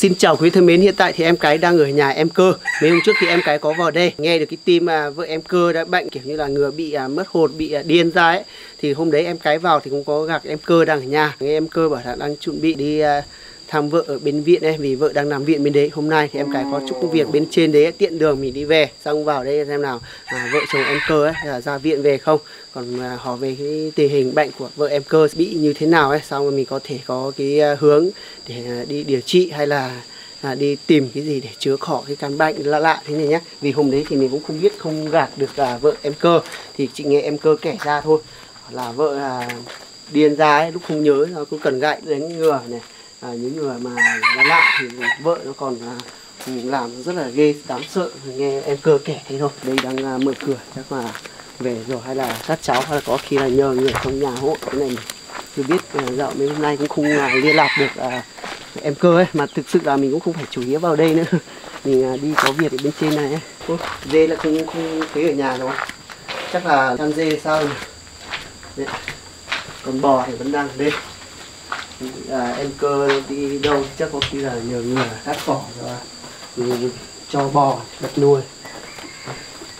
Xin chào quý thân mến, hiện tại thì em cái đang ở nhà em cơ. Mấy hôm trước thì em cái có vào đây. Nghe được cái tin mà vợ em cơ đã bệnh kiểu như là ngừa bị à, mất hồn, bị à, điên ra ấy. Thì hôm đấy em cái vào thì cũng có gặp em cơ đang ở nhà. Nghe em cơ bảo là đang chuẩn bị đi à, thăm vợ ở bên viện ấy Vì vợ đang nằm viện bên đấy. Hôm nay thì em cái có chút công việc bên trên đấy tiện đường mình đi về. Xong vào đây xem nào à, vợ chồng em cơ ấy là ra viện về không? Còn à, hỏi về cái tình hình bệnh của vợ em cơ bị như thế nào ấy xong rồi mình có thể có cái à, hướng để à, đi điều trị hay là à, đi tìm cái gì để chữa khỏi cái căn bệnh lạ lạ thế này nhé vì hôm đấy thì mình cũng không biết không gạt được à, vợ em cơ. Thì chị nghe em cơ kể ra thôi. Là vợ à, điên ra ấy, lúc không nhớ nó cứ cần gậy đánh ngừa này à, những người mà lạ lạ thì vợ nó còn à, làm rất là ghê đáng sợ. Nghe em cơ kể thế thôi. Đây đang à, mở cửa chắc là về rồi hay là các cháu hay là có khi là nhờ người trong nhà hộ cái này mình chưa biết à, dạo mấy hôm nay cũng không à, liên lạc được à, em cơ ấy mà thực sự là mình cũng không phải chủ yếu vào đây nữa. Mình à, đi có việc ở bên trên này ấy. Dê là không không thấy ở nhà rồi chắc là ăn dê sao rồi. Đấy. còn bò thì vẫn đang ở đây à, em cơ đi đâu chắc có khi là nhờ người cắt cỏ rồi. Ừ, cho bò đặt nuôi.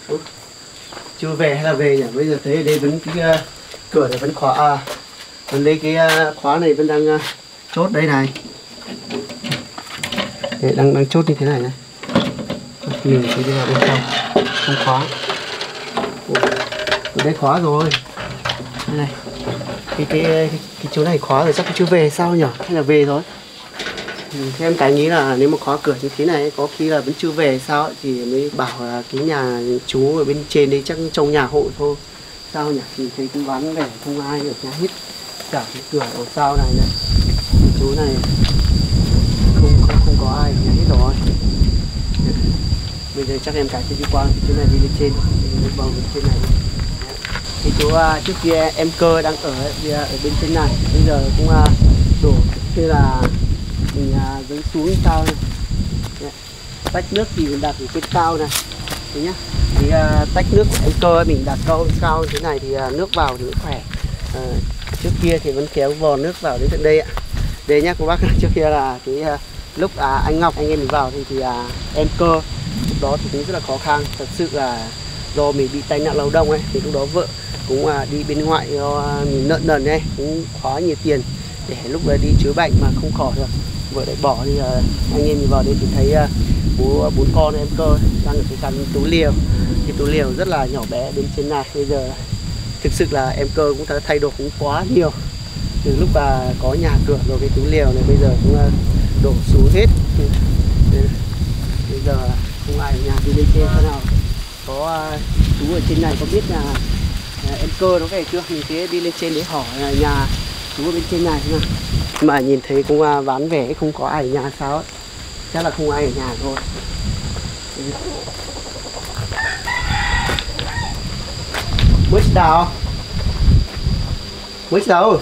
Ủa, chưa về hay là về nhỉ? Bây giờ thấy ở đây vẫn cái uh, cửa này vẫn khóa à vẫn lấy cái uh, khóa này vẫn đang uh, chốt đây này. Đấy, đang đang chốt như thế này này. Mình sẽ đi vào bên trong không khóa. Ủa, đây khóa rồi. Đây này cái cái cái, cái chỗ này khóa rồi chắc chưa về sao nhỉ hay là về rồi Ừ, Thế em cái nghĩ là nếu mà khóa cửa như thế này có khi là vẫn chưa về sao ấy, thì mới bảo là cái nhà chú ở bên trên đấy chắc trong nhà hộ thôi. Sao nhỉ thì thấy cũng vắng vẻ không ai ở nhà hết. Cả cái cửa ở sau này này. Chú này không không không có ai ở nhà hết rồi. Bây giờ chắc em cái sẽ đi qua cái chỗ này đi lên trên. Đi vào trên này thì chú uh, trước kia em cơ đang ở à, ở bên trên này. Bây giờ cũng uh, đổ như là mình uh, dấn xuống cao này. Dạ. Tách nước thì mình đặt ở trên cao này. Đấy nhá. Thì uh, tách nước của em cơ mình đặt cao cao thế này thì uh, nước vào thì cũng khỏe. Uh, trước kia thì vẫn kéo vò nước vào đến tận đây ạ. Đây nhá cô bác trước kia là cái uh, lúc à, anh Ngọc anh em mình vào thì thì à, em cơ lúc đó thì cũng rất là khó khăn. Thật sự là do mình bị tai nạn lao động ấy thì lúc đó vợ cũng à, đi bên ngoại do à, mình nợ nần ấy cũng khóa nhiều tiền để lúc đấy đi chữa bệnh mà không khỏi được. Vợ lại bỏ thì à, anh em mình vào đây thì thấy à, bố à, bốn con em cơ đang ở cái căn tú liều cái tú liều rất là nhỏ bé bên trên này. Bây giờ thực sự là em cơ cũng đã thay đổi cũng quá nhiều. Từ lúc bà có nhà cửa rồi cái tú liều này bây giờ cũng à, đổ xuống hết. Bây giờ không ai ở nhà đi lên trên thế nào? Có à, chú ở trên này có biết là em cơ nó về chưa? Mình thế đi lên trên để hỏi là nhà chú ở bên trên này thế mà nhìn thấy cũng bán ván vẻ không có ai ở nhà sao ấy. Chắc là không ai ở nhà thôi mới đào. Mới đâu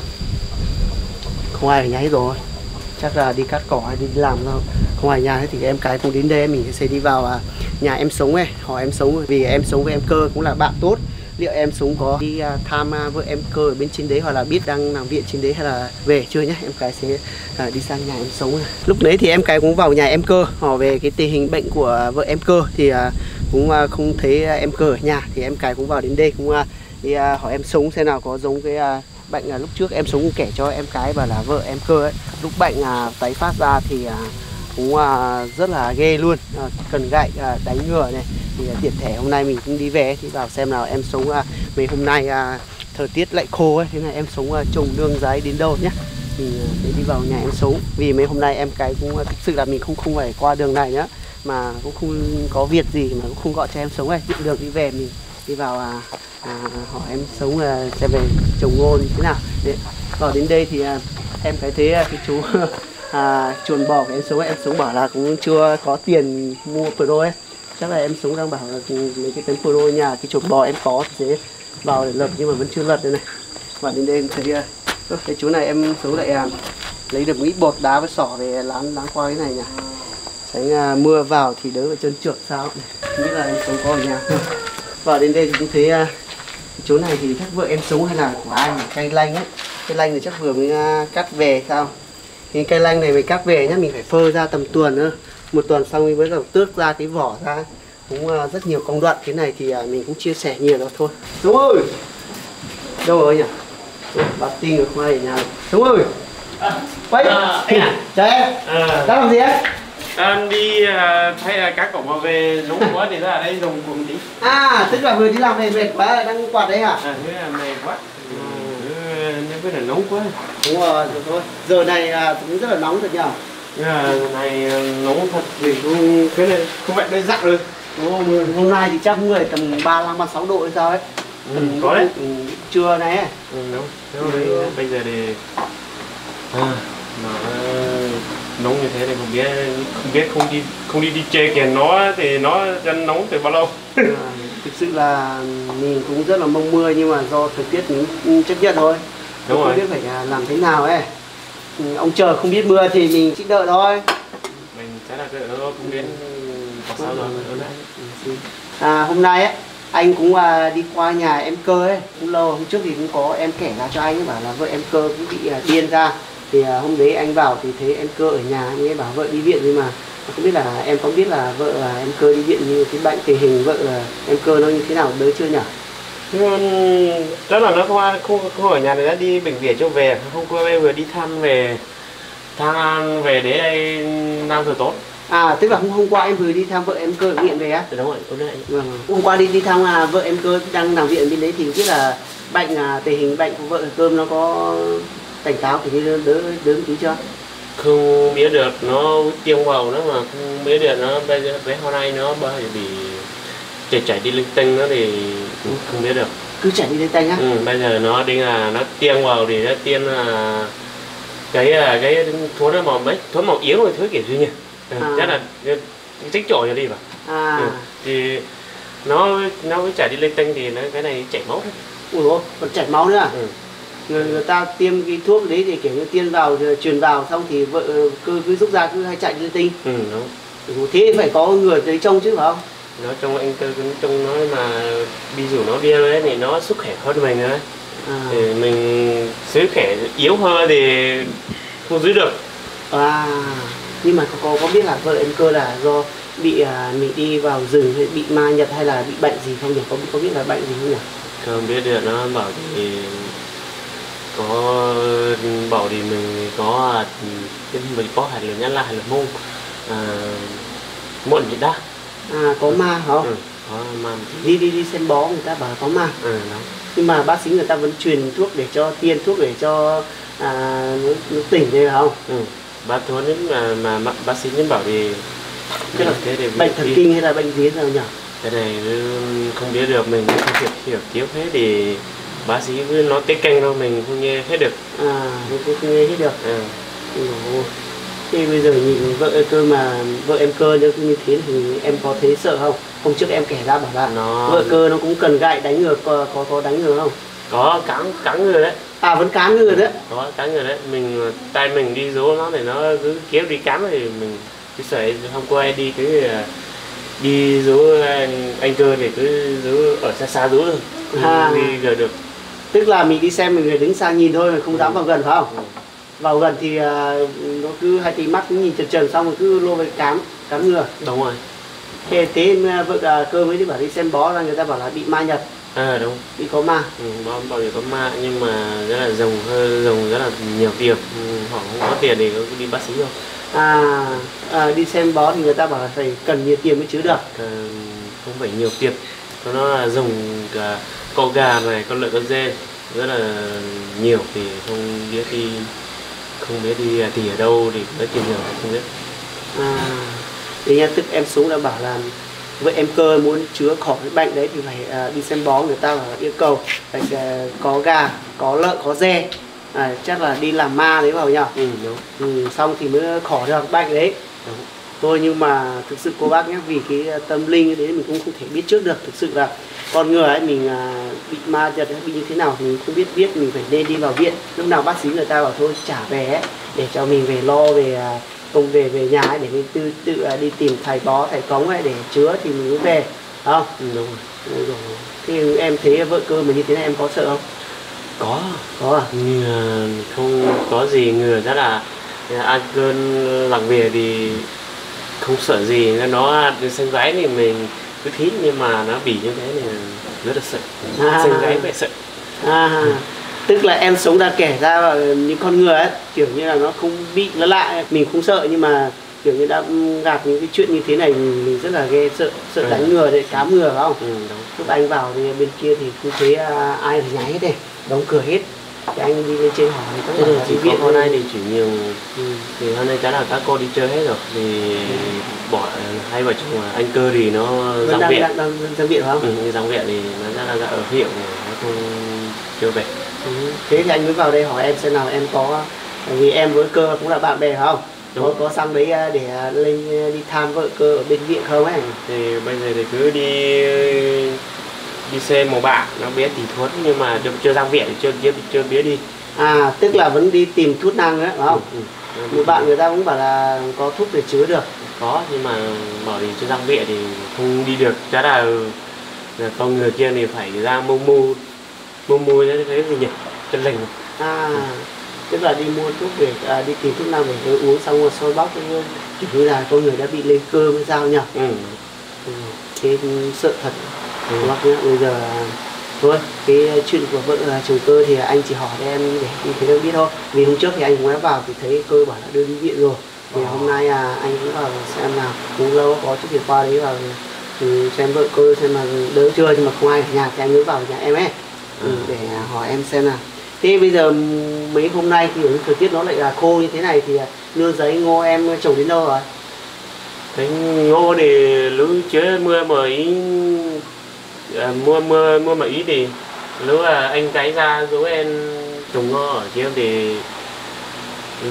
không ai ở nhà hết rồi. Chắc là đi cắt cỏ hay đi làm đâu không ai ở nhà hết thì em cái cũng đến đây mình sẽ đi vào à, nhà em sống ấy hỏi em sống vì em sống với em cơ cũng là bạn tốt. Liệu em sống có đi à, tham à, vợ em cơ ở bên trên đấy hoặc là biết đang làm viện trên đấy hay là về chưa nhá? Em cái sẽ à, đi sang nhà em sống lúc đấy thì em cái cũng vào nhà em cơ. Hỏi về cái tình hình bệnh của vợ em cơ thì à, cũng à, không thấy à, em cơ ở nhà. Thì em cái cũng vào đến đây cũng à, đi à, hỏi em sống xem nào có giống cái à, bệnh là lúc trước em sống cũng kể cho em cái và là vợ em cơ ấy. Lúc bệnh à, tái phát ra thì à, cũng à, rất là ghê luôn. À, cần gậy à, đánh ngựa này. Thì à, tiện thể hôm nay mình cũng đi về thì vào xem nào em sống à, mấy hôm nay à, thời tiết lại khô ấy thế này em sống à, trồng đường giấy đến đâu nhé mình à, đi vào nhà em sống. Vì mấy hôm nay em cái cũng à, thực sự là mình không không phải qua đường này nữa mà cũng không có việc gì mà cũng không gọi cho em sống này tiện đường đi về mình đi vào à, à, hỏi em sống à, xem về trồng ngô như thế nào. Để vào đến đây thì à, em cái thế à, cái chú à, chuồn bò của em sống ấy, em sống bảo là cũng chưa có tiền mua pro ấy. Chắc là em sống đang bảo là mấy cái tấn pro nhà cái chuồn bò em có thì sẽ vào để lập nhưng mà vẫn chưa lật đây này. Và đến đây em thấy à, cái chú này em sống lại à, lấy được một ít bột đá với sỏ về láng láng qua cái này nhỉ? Tránh à, mưa vào thì đỡ phải chân trượt sao Nghĩ là em sống có ở nhà Và vào đến đây thì cũng thấy à, chỗ này thì chắc vợ em sống hay là của ai mà cây lanh ấy. Cây lanh thì chắc vừa mới à, cắt về sao? Thì cây lanh này mình cắt về nhá mình phải phơ ra tầm tuần nữa. Một tuần xong mình mới đầu tước ra cái vỏ ra. Cũng uh, rất nhiều công đoạn. Cái này thì uh, mình cũng chia sẻ nhiều đó thôi. Đúng ơi đâu rồi nhỉ? Bà tin được ngoài ở nhà. Đúng ơi quay À, anh à? chào em. À, đang làm gì ấy đang đi à, thấy à, cá cổng mà về nóng quá thì ra đây dùng cùng tí. À tức là vừa đi làm về mệt quá đang quạt đấy hả? À thế là mệt quá nếu cái là nóng quá. Đúng rồi được thôi. Giờ này à, cũng rất là nóng thật nhỉ à, này nóng thật thì không cái này không phải đây dặn rồi. Đúng rồi, hôm nay thì chắc người tầm 35 36 độ hay sao ấy. ừ, có đấy. Ừ, trưa này ấy. ừ, đúng thế mà bây, bây giờ thì à, mà à, nóng như thế thì không biết không biết không đi không đi đi chơi kèm nó thì nó chân nóng từ bao lâu? À, thực sự là mình cũng rất là mong mưa nhưng mà do thời tiết mình chấp nhận thôi. Đúng không rồi. biết phải à, làm thế nào ấy. Ừ, Ông chờ không biết mưa thì mình chỉ đợi thôi. mình sẽ là cái nó không đến có sao rồi ở đây À, hôm nay ấy, anh cũng à, đi qua nhà em cơ ấy. Cũng lâu hôm trước thì cũng có em kể ra cho anh ấy bảo là vợ em cơ cũng bị à, điên ra. Thì à, hôm đấy anh vào thì thấy em cơ ở nhà anh ấy bảo vợ đi viện nhưng mà không biết là em có biết là vợ là em cơ đi viện như cái bệnh tình hình vợ là em cơ nó như thế nào đỡ chưa nhỉ? Nhưng chắc là nó không, không, không ở nhà này đã đi bệnh viện cho về hôm qua bây vừa đi thăm về thăm về để đây đang thừa tốt À tức là hôm hôm qua em vừa đi thăm vợ em cơ ở viện về á. Thì đúng rồi hôm nay Vâng. Hôm qua đi đi thăm à, vợ em cơ đang nằm viện bên đấy thì biết là bệnh à, tình hình bệnh của vợ cơm nó có cảnh cáo như đỡ đỡ một tí chưa? không biết được nó tiêm vào nó mà không biết được nó bây giờ bé hôm nay nó bởi bị chảy chảy đi linh tinh nó thì cũng không biết được Cứ chảy đi lên tay nhá. ừ, bây giờ nó đi là nó tiêm vào thì nó tiêm là cái à, cái thuốc nó màu mấy thuốc màu yếu rồi thứ kiểu gì nhỉ ừ, À. chắc là cái trích trội cho đi vào À. Ừ. thì nó nó với chảy đi linh tinh thì nó cái này chảy máu thôi Ủa dồi, còn chảy máu nữa à? ừ. Người, người ta tiêm cái thuốc đấy thì kiểu như tiêm vào rồi truyền vào xong thì vợ ờ, cứ cứ rút ra cứ hay chạy linh tinh. ừ Ủa, thế phải có người đấy trông chứ phải không? Nó trong anh cơ cũng trong nó mà đi rủ nó đi ấy thì nó sức khỏe hơn mình nữa À. thì mình sức khỏe yếu hơn thì không giữ được à. Nhưng mà có, có biết là vợ em cơ là do bị à, mình đi vào rừng hay bị ma nhật hay là bị bệnh gì không nhỉ? Có có biết là bệnh gì không nhỉ? không biết được nó bảo thì có bảo thì mình có à, mình có hạt lửa nhãn la hạt lửa mông à, muộn gì đã À có ma hả? ừ, có mà Đi đi đi xem bó người ta bảo có ma. ừ, đó. Nhưng mà bác sĩ người ta vẫn truyền thuốc để cho tiên thuốc để cho à, nó, nó tỉnh đây không? ừ. bác thuốc đến mà, mà, mà bác sĩ đến bảo thì Cái là thế thì Bệnh thần kinh hay là bệnh gì nào nhỉ? cái này cứ không biết được mình không hiểu hiểu tiếp hết thì bác sĩ cứ nói cái kênh thôi mình không nghe hết được À, không nghe hết được. ừ. Thế bây giờ nhìn vợ em cơ mà vợ em cơ như thế thì em có thấy sợ không? Hôm trước em kể ra bảo là nó vợ cơ nó cũng cần gậy đánh ngược có có, có đánh ngược không? có cắn cắn người đấy À vẫn cán ngược đấy. có cắn người đấy mình tay mình đi rú nó thì nó cứ kéo đi cắn thì mình cứ sợ hôm qua đi cứ à, đi rú anh, anh cơ thì cứ rú ở xa xa rú thôi À. đi gần được Tức là mình đi xem mình phải đứng xa nhìn thôi mà không dám vào gần phải không? Ừ. Vào gần thì à, nó cứ hai tí mắt nhìn trần trần xong rồi cứ lô về cán cán ngược. đúng rồi. Thế thế mà vợ à, cơ mới đi bảo đi xem bó là người ta bảo là bị ma nhật, à đúng. Bị có ma. ừ, bao bao giờ có ma nhưng mà rất là dùng hơi dùng rất là nhiều tiền ừ, họ không có tiền thì đi bác sĩ thôi. À, à đi xem bó thì người ta bảo là phải cần nhiều tiền mới chứa được. Ờ, không phải nhiều tiền nó là dùng cả con gà này con lợn con dê. Rất là nhiều thì không biết đi không biết đi à, thì ở đâu thì mới tìm hiểu không biết À, thì nha, tức em xuống đã bảo là vợ em cơ muốn chữa khỏi cái bệnh đấy thì phải à, đi xem bó người ta bảo là yêu cầu phải à, có gà, có lợn, có dê. À, chắc là đi làm ma đấy vào nhỉ? ừ đúng Ừ, xong thì mới khỏi được bệnh đấy. đúng Thôi nhưng mà thực sự cô bác nhé vì cái à, tâm linh đấy mình cũng không thể biết trước được thực sự là con người ấy mình à, bị ma giật bị như thế nào thì mình không biết. Biết mình phải nên đi vào viện. Lúc nào bác sĩ người ta bảo thôi trả về ấy, để cho mình về lo về à, công về về nhà ấy, để mình tự tự à, đi tìm thầy bó thầy cống ấy để chữa thì mình mới về. Không ừ, đúng rồi. Dồi ôi. thì em thấy vợ cơ mà như thế này em có sợ không? Có. Có à? Mà không có gì. Người rất là ăn cơn làng về thì không sợ gì. Nó xanh gái thì mình cứ thít nhưng mà nó bị như thế thì rất là sợ À. xanh gái phải sợ. À, tức là em sống ra kể ra vào những con người ấy kiểu như là nó không bị nó lạ mình không sợ nhưng mà kiểu như đã gặp những cái chuyện như thế này mình, rất là ghê sợ sợ Ừ. đánh ngừa để cám ngừa phải không? Ừ, đúng. lúc anh vào thì bên kia thì không thấy à, ai ở nhà hết đây? Đóng cửa hết. Thì anh đi lên trên hỏi thì thì là chỉ có hôm nay thì chỉ nhiều. Ừ. thì hôm nay chắc là các cô đi chơi hết rồi thì bỏ hai vợ chồng anh cơ thì nó vẫn giang đang, viện đang, đang, đang viện không? Ừ, cái giang viện thì nó ra là ở hiệu nó không chưa về Ừ. thế thì anh mới vào đây hỏi em xem nào em có bởi vì em với cơ cũng là bạn bè không? Có Đúng. có sang đấy à, để à, lên à, đi thăm vợ cơ ở bên viện không ấy? Thì bây giờ thì cứ đi đi xem một bạn nó biết thì thuốc nhưng mà chưa, chưa giang viện thì chưa chưa chưa biết đi. À tức là vẫn đi tìm thuốc năng đấy phải không? Ừ, ừ. một bạn người ta cũng bảo là có thuốc để chứa được có nhưng mà bảo thì chưa giang viện thì không đi được chắc là, là con người kia thì phải ra mưu mưu mưu mưu thế thế gì nhỉ chân lành à tức là đi mua thuốc về à, đi tìm thuốc nam về rồi uống xong rồi soi bóc kiểu như là con người đã bị lên cơ với sao nhỉ ừ. ừ. thế sợ thật Ừ. Đúng không? bây giờ thôi cái chuyện của vợ là chồng cơ thì anh chỉ hỏi em để như thế đâu biết thôi vì hôm trước thì anh cũng đã vào thì thấy cơ bảo là đưa đi viện rồi thì hôm nay à, anh cũng vào xem nào cũng lâu có chút việc qua đấy vào ừ, xem vợ cơ xem là đỡ chưa nhưng mà không ai ở nhà thì anh mới vào nhà em ấy. Ừ, Ừ. để hỏi em xem nào. Thế bây giờ mấy hôm nay thì thời tiết nó lại là khô như thế này thì à, nương giấy ngô em trồng đến đâu rồi? Thế ngô thì lúc trước mưa mà ý à, mua mưa mua mà ý thì lúc là anh cái ra giúp em trồng ngô ở kia thì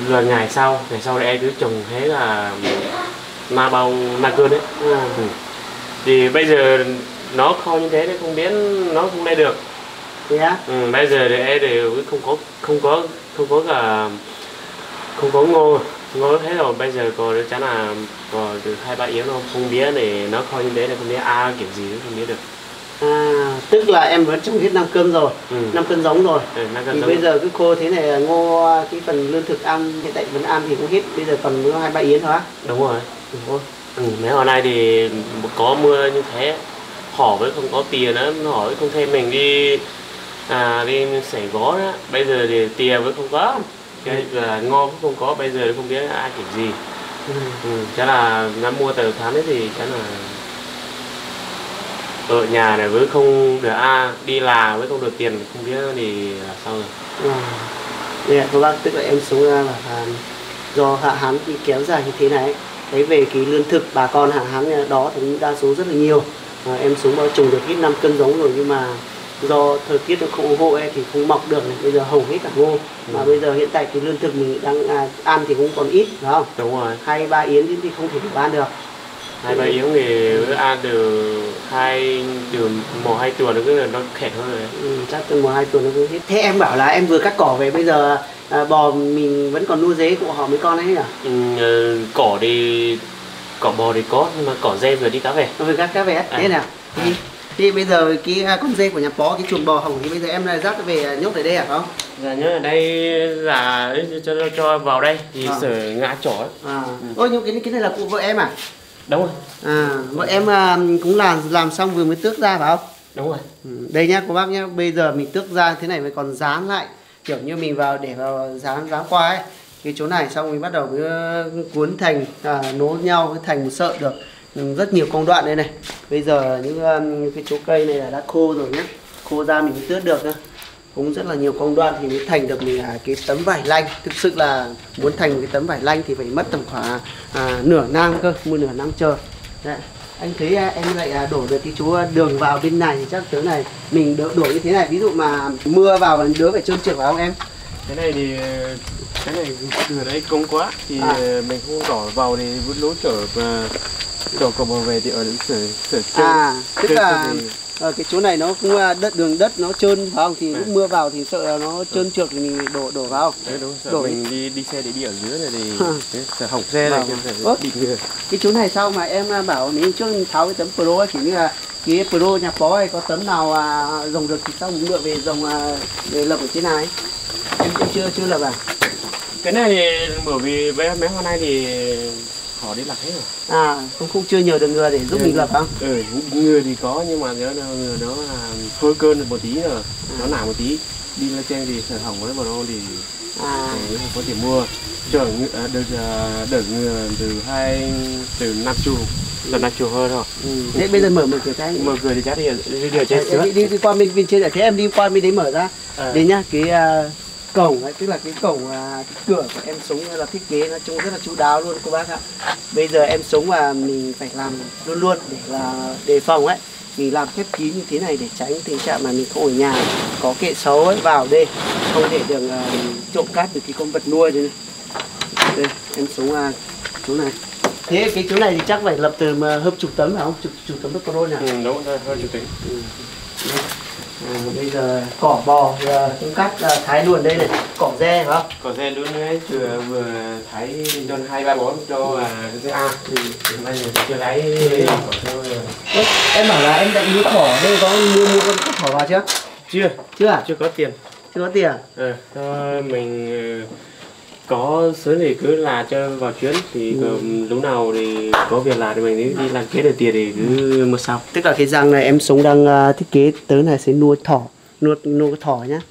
là ngày sau ngày sau thì em cứ trồng thế là na bao na cơn đấy. À, ừ. thì bây giờ nó không như thế thì không biết nó không lên được. Thế á? Ừ, bây giờ thì em đều không có không có không có cả không có ngô. Ngô thế rồi bây giờ còn chắc là còn từ hai ba yến nó không biết để nó không như thế là không biết a kiểu gì cũng không biết được. À, tức là em vẫn trồng hết 5 cân rồi ừ. 5 cân giống rồi. Ừ, nó thì cần bây giờ cứ khô thế này ngô cái phần lương thực ăn hiện tại vẫn ăn thì cũng hết bây giờ còn hai ba yến thôi á. Đúng rồi. Ừ, thôi. ừ, mấy hôm nay thì có mưa như thế họ với không có tiền nữa họ với không thêm mình đi à đi sẻ gó đó. Bây giờ thì tiền với không có cái là ngô cũng không có bây giờ không biết ai kiểu gì. Ừ. ừ, chắc là nó mua từ tháng đấy thì chắc là ở nhà này với không được a đi làm với không được tiền không biết thì là sao rồi? À, là các bác tức là em sống ra là à, do hạn hán bị kéo dài như thế này đấy về cái lương thực bà con hạn hán đó thì đa số rất là nhiều. À, em sống bao trồng được ít 5 cân giống rồi nhưng mà do thời tiết nó không ủng hộ ấy, thì không mọc được này bây giờ hầu hết cả ngô. Mà Ừ. bây giờ hiện tại cái lương thực mình đang à, ăn thì cũng còn ít phải không? Đúng rồi. Hai ba yến thì không thể đủ ăn được hai ba yến thì ăn từ hai từ một hai tuần nó cứ là nó khẹt hơn rồi ừ, chắc từ một hai tuần nó cũng hết thế em bảo là em vừa cắt cỏ về bây giờ à, bò mình vẫn còn nuôi dế của họ mấy con ấy nhỉ ừ, ờ, cỏ thì cỏ bò thì có nhưng mà cỏ dê vừa đi cá về phải cắt cá về á. thế À. nào thì, thì bây giờ cái à, con dê của nhà bó cái chuồng bò hỏng thì bây giờ em lại dắt về nhốt ở đây à không dạ nhớ ở đây là cho cho, vào đây thì À. sở ngã ấy. à ôi nhưng cái cái này là của vợ em à đúng rồi. À vợ em à, cũng làm làm xong vừa mới tước ra phải không? Đúng rồi. Ừ. đây nhá cô bác nhá bây giờ mình tước ra thế này mới còn dán lại kiểu như mình vào để vào dán dán qua ấy. Cái chỗ này xong mình bắt đầu mới ờ, cuốn thành à, nối nhau với thành một sợi được. Rất nhiều công đoạn đây này. Bây giờ những cái chỗ cây này là đã khô rồi nhé khô ra mình mới tước được nhá cũng rất là nhiều công đoạn thì mới thành được mình à, cái tấm vải lanh. Thực sự là muốn thành một cái tấm vải lanh thì phải mất tầm khoảng à, nửa năm cơ mua nửa năm chờ. Đấy. anh thấy à, em lại à, đổ được cái chỗ đường vào bên này thì chắc tới này mình đỡ đổ như thế này. Ví dụ mà mưa vào và đỡ phải trơn trượt phải không em? Cái này thì cái này từ đấy công quá. Thì À. mình không đỏ vào thì vứt lỗ trở và đỏ cỏ bò về thì ở đấy sở sở chơi à tức chơi là thì- ở cái chỗ này nó cũng à, đất đường đất nó trơn phải không thì À. lúc mưa vào thì sợ là nó trơn trượt thì mình đổ đổ vào đấy đúng sợ Đổi. mình đi đi xe để đi ở dưới này thì thế, sợ hỏng xe này Vâng. bị người cái chỗ này sao mà em à, bảo nếu trước tháo cái tấm pro ấy kiểu như là cái pro nhà bó ấy có tấm nào à, dùng được thì sao mình lựa về dùng à, về lập ở trên này em, em chưa chưa lập à cái này thì bởi vì mấy mấy hôm nay thì họ đi lạc hết rồi. À không không chưa nhờ được người để giúp mình lập không? Ừ người thì có nhưng mà nó người nó là hơi cơn một tí rồi nó nặng một tí. Đi lên trên thì sợ hỏng với bọn nó thì à. Thì không có tiền mua. À, được à, đỡ người từ hai từ năm chục là năm chục hơn rồi ừ. thế bây giờ mở mở cửa anh. Mở cửa thì chắc thì đi điều chết đi, đi, đi qua bên bên trên này thế em đi qua bên đấy mở ra. À. đây nhá cái à, cổng ấy, tức là cái cổng à, cửa của em sống là thiết kế nói chung rất là chu đáo luôn cô bác ạ. Bây giờ em sống và mình phải làm luôn luôn để là đề phòng ấy. Mình làm khép kín như thế này để tránh tình trạng mà mình không ở nhà có kệ xấu ấy vào đây. Không để được à, trộm cắp được cái con vật nuôi đây, đây em sống à, chỗ này. Thế cái chỗ này thì chắc phải lập từ hơn chục tấm phải không? Chục chục tấm đất pro nhỉ ừ, đúng rồi hơi chủ tính À, bây giờ cỏ bò à, chúng cắt à, thái luôn đây này cỏ re phải không còn xe luôn đấy vừa vừa thấy cho hai ba bốn cho à cái a. Thì hiện nay chưa lấy cỏ thôi Ê, em bảo là em đã mua thỏ đây có mua mua con thỏ vào chưa? Chưa. Chưa à? Chưa có tiền. Chưa có tiền ờ cho mình có sớm thì cứ là cho vào chuyến thì Ừ. lúc nào thì có việc làm thì mình đi, làm kế được tiền thì cứ mua sau. Tức là cái răng này em sống đang à, thiết kế tới này sẽ nuôi thỏ nuôi nuôi cái thỏ nhá.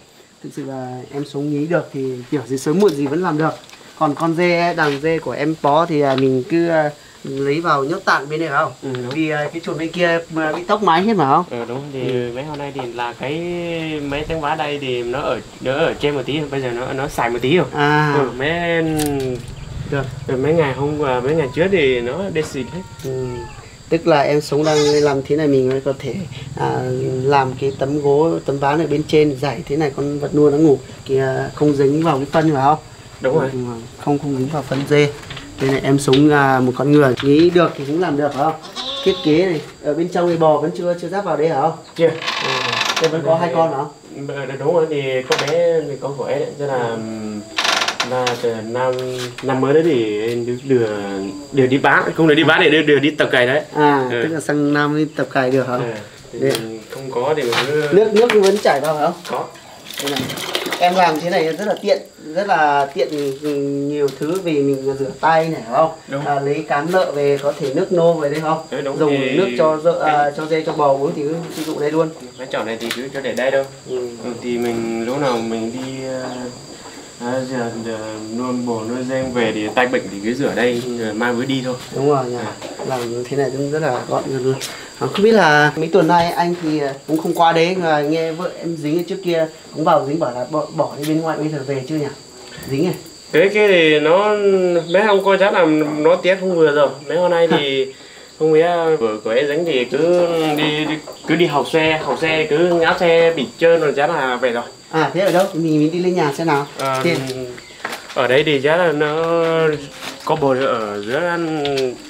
Thực sự là em sống nghĩ được thì kiểu gì sớm muộn gì vẫn làm được. Còn con dê đàn dê của em bó thì à, mình cứ à, lấy vào nhốt tạm bên này không? Ừ, đúng. vì à, cái chuột bên kia mà bị tóc mái hết mà không? Ờ đúng. Thì mấy hôm nay thì là cái mấy tấm vá đây thì nó ở nó ở trên một tí bây giờ nó nó xài một tí rồi à. Ừ, mấy được. Rồi mấy ngày hôm qua mấy ngày trước thì nó đê xịt hết. Ừ. Tức là em sống đang làm thế này mình có thể à, làm cái tấm gỗ tấm ván ở bên trên giải thế này con vật nuôi nó ngủ kia không dính vào cái phân phải không? đúng rồi. Ừ, không không dính vào phân dê. Đây này em sống à, một con người nghĩ được thì cũng làm được phải không? Thiết kế này ở bên trong thì bò vẫn chưa chưa giáp vào đấy hả không? chưa Ừ. Thế vẫn có hai con hả? Ờ, đúng rồi thì có bé thì có của đấy cho là là năm năm mới đấy thì em đưa đưa đi bán không được đi bán để đưa, đưa đi tập cày đấy À, Ừ. tức là sang năm đi tập cày được hả? Mình không có thì cứ Nước nước vẫn chảy vào phải không? có Đây này. Em làm thế này rất là tiện rất là tiện ừ, nhiều thứ vì mình rửa tay này phải không? Đúng. à, lấy cán lợ về có thể nước nô về đây không? Đúng. dùng Thì- nước cho dợ, à, cho dê cho bò uống thì cứ sử dụng đây luôn. Mấy chậu này thì cứ cho để đây đâu ừ. Ừ, thì mình lúc nào mình đi ờ, à, giờ, giờ nuôi bò nuôi dê về thì tay bệnh thì cứ rửa đây rồi mai mới đi thôi. Đúng rồi nhỉ. Làm thế này cũng rất là gọn gàng luôn. à, không biết là mấy tuần nay anh thì à, cũng không qua đấy mà nghe vợ em dính ở trước kia cũng vào dính bảo là bỏ, bỏ đi bên ngoài bây giờ về chưa nhỉ? Dính này cái cái thì nó mấy hôm coi chắc là nó tiếc không vừa rồi. Mấy hôm nay thì không biết vợ của ấy dính thì cứ đi, đi cứ đi học xe học xe cứ ngáo xe bị trơn rồi chắc là về rồi. À thế ở đâu? Mình mình đi lên nhà xem nào. Ờ, Thế- ở đấy thì chắc là nó có bồ ở giữa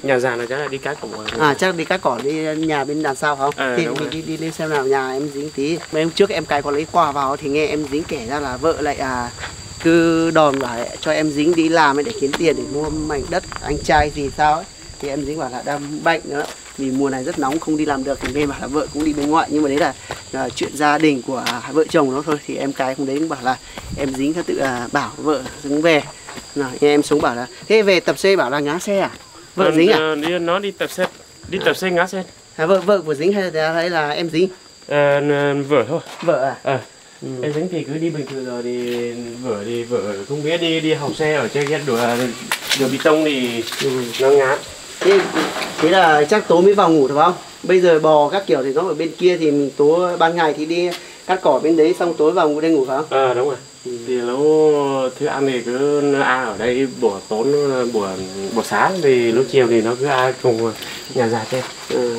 nhà già là chắc là đi cái cổng À chắc đi cắt cỏ đi nhà bên đằng sau không? Ờ, thì mình đi đi lên xem nào nhà em dính tí. Mấy hôm trước em cài có lấy quà vào thì nghe em dính kể ra là vợ lại à cứ đòn bảo lại cho em dính đi làm ấy để kiếm tiền để mua mảnh đất anh trai gì sao ấy. Thì em dính bảo là đang bệnh nữa vì mùa này rất nóng không đi làm được thì nghe bảo là vợ cũng đi bên ngoại nhưng mà đấy là, là chuyện gia đình của hai vợ chồng nó thôi. Thì em cái không đấy cũng bảo là em dính theo tự à, bảo vợ dính về. Rồi em sống bảo là thế về tập xe bảo là ngã xe à? Vợ dính à? Ờ, đi, nó đi tập xe đi tập xe ngã xe. À vợ vợ của dính hay là hay là em dính? Ờ, vợ thôi. Vợ à? Ờ. Ừ. em dính thì cứ đi bình thường rồi thì vợ thì vợ không biết đi đi học xe ở trên đường đường bê tông thì Ừ. nó ngã thế, thế là chắc tối mới vào ngủ được không bây giờ bò các kiểu thì nó ở bên kia thì mình tối ban ngày thì đi cắt cỏ bên đấy xong tối vào ngủ đây ngủ phải không? Ờ đúng rồi. Ừ. thì lúc thứ ăn thì cứ ăn ở đây bữa tốn bữa bữa sáng thì lúc chiều thì nó cứ ăn cùng nhà già trên ừ.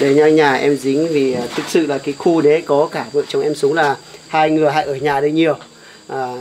để nhà nhà em dính vì à, thực sự là cái khu đấy có cả vợ chồng em sống là hai người hay ở nhà đây nhiều. À,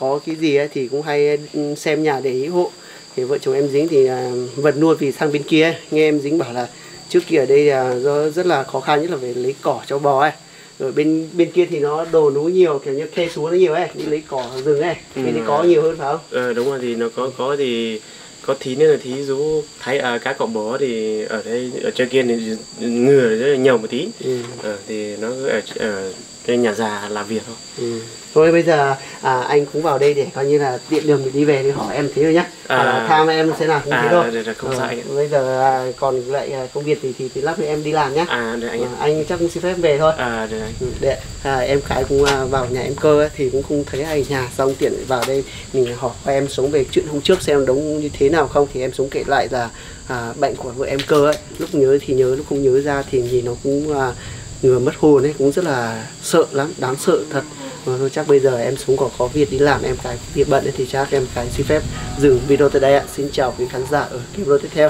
có cái gì ấy thì cũng hay ừ, xem nhà để ý hộ. Thì vợ chồng em dính thì à, vật nuôi vì sang bên kia nghe em dính bảo là trước kia ở đây à, do rất là khó khăn nhất là phải lấy cỏ cho bò ấy. Rồi bên bên kia thì nó đồ núi nhiều kiểu như khe xuống nó nhiều ấy đi lấy cỏ rừng ấy. Bên đấy có nhiều hơn phải không? Ờ đúng rồi thì nó có có thì có thí nên là thí rú thấy à, cá cọ bó thì ở đây ở trên kia thì ngừa rất là nhiều một tí. Ừ. ờ, thì nó ở, ở cái nhà già làm việc thôi Ừ. Thôi bây giờ à, anh cũng vào đây để coi như là tiện đường để đi về thì hỏi em thế thôi nhá. À. À, tham em sẽ làm cũng À, thế thôi. được, được, không Ờ, sao anh ạ. Bây giờ à, còn lại à, công việc thì thì, thì lát nữa em đi làm nhá. à được anh À, anh chắc cũng xin phép về thôi. à được anh Ừ, để à, em cái cũng à, vào nhà em cơ ấy, thì cũng không thấy ai nhà xong tiện vào đây mình hỏi em sống về chuyện hôm trước xem đúng như thế nào không thì em sống kể lại là à, bệnh của vợ em cơ ấy lúc nhớ thì nhớ lúc không nhớ ra thì nhìn nó cũng à, người mất hồn ấy cũng rất là sợ lắm đáng sợ thật. Mà thôi chắc bây giờ em sống còn có việc đi làm em cái việc bận ấy, thì chắc em cái xin phép dừng video tại đây ạ. Xin chào quý khán giả ở video tiếp theo.